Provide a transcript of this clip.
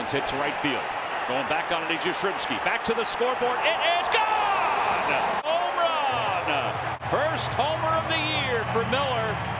one's hit to right field. Going back on it, Yastrzemski. Back to the scoreboard. It is gone! Home run! First homer of the year for Miller.